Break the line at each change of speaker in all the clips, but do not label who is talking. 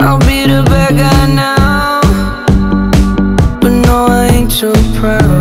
I'll be the bad guy now. But no, I ain't too proud.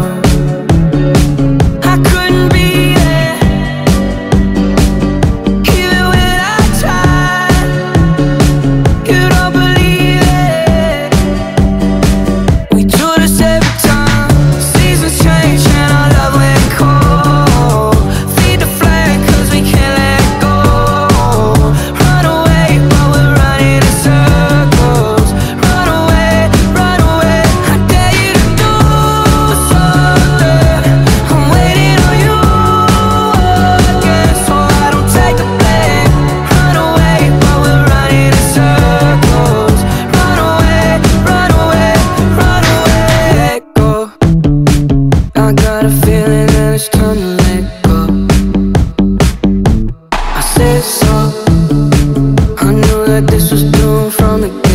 but this was blown from the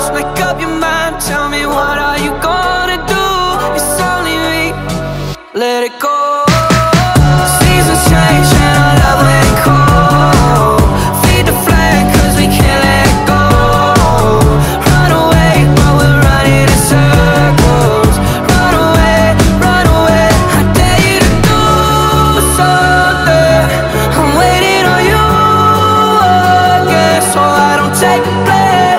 close, make up your mind. Tell me what are you gonna do? It's only me, let it go. Seasons change and our love went cold. Feed the flame cause we can't let go. Run away but we're running in circles. Run away, run away. I dare you to do something. I'm waiting on you, again, So I don't take blame.